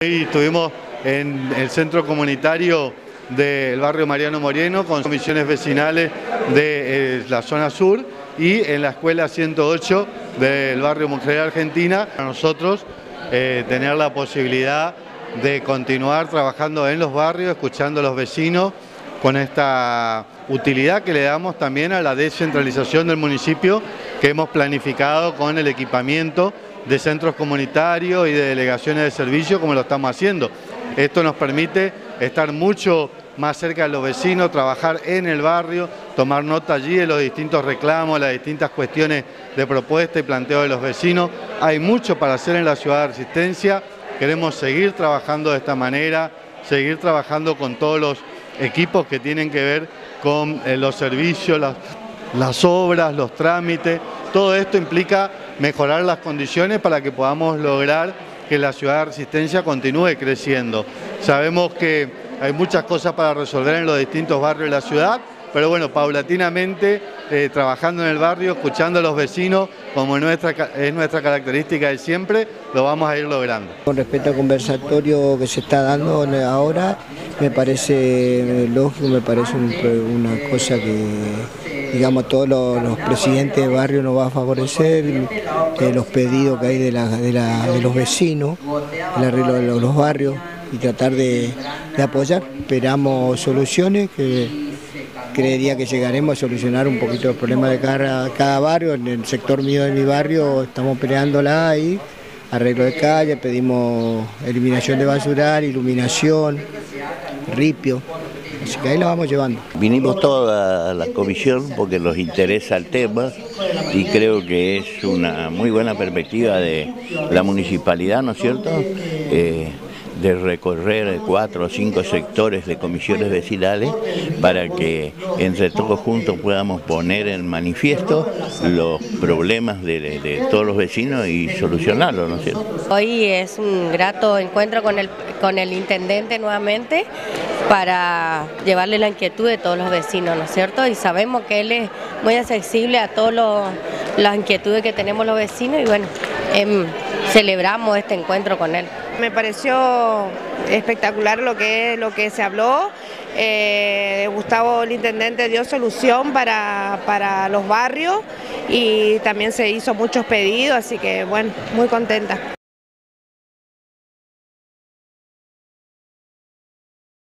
Hoy estuvimos en el centro comunitario del barrio Mariano Moreno con comisiones vecinales de eh, la zona sur y en la escuela 108 del barrio Mujer Argentina. Para nosotros eh, tener la posibilidad de continuar trabajando en los barrios, escuchando a los vecinos con esta utilidad que le damos también a la descentralización del municipio que hemos planificado con el equipamiento de centros comunitarios y de delegaciones de servicio como lo estamos haciendo. Esto nos permite estar mucho más cerca de los vecinos, trabajar en el barrio, tomar nota allí de los distintos reclamos, las distintas cuestiones de propuesta y planteo de los vecinos. Hay mucho para hacer en la ciudad de Resistencia, queremos seguir trabajando de esta manera, seguir trabajando con todos los equipos que tienen que ver con eh, los servicios, las, las obras, los trámites, todo esto implica mejorar las condiciones para que podamos lograr que la ciudad de Resistencia continúe creciendo. Sabemos que hay muchas cosas para resolver en los distintos barrios de la ciudad, pero bueno, paulatinamente, eh, trabajando en el barrio, escuchando a los vecinos, como nuestra, es nuestra característica de siempre, lo vamos a ir logrando. Con respecto al conversatorio que se está dando ahora, me parece lógico, me parece una cosa que digamos, todos los, presidentes de barrio nos va a favorecer, eh, los pedidos que hay de, los vecinos, el arreglo de los, barrios y tratar de, apoyar. Esperamos soluciones que creería que llegaremos a solucionar un poquito los problemas de cada, cada barrio. En el sector mío de mi barrio estamos peleándola ahí, arreglo de calle, pedimos eliminación de basural, iluminación, ripio. Así que ahí la vamos llevando. Vinimos toda la comisión porque nos interesa el tema y creo que es una muy buena perspectiva de la municipalidad, ¿no es cierto? Eh, de recorrer cuatro o cinco sectores de comisiones vecinales para que entre todos juntos podamos poner en manifiesto los problemas de, todos los vecinos y solucionarlos, ¿no es cierto? Hoy es un grato encuentro con el, con el intendente nuevamente para llevarle la inquietud de todos los vecinos, ¿no es cierto? Y sabemos que él es muy accesible a todas las inquietudes que tenemos los vecinos y bueno, em, celebramos este encuentro con él. Me pareció espectacular lo que, lo que se habló. Eh, Gustavo, el intendente, dio solución para, para los barrios y también se hizo muchos pedidos, así que bueno, muy contenta.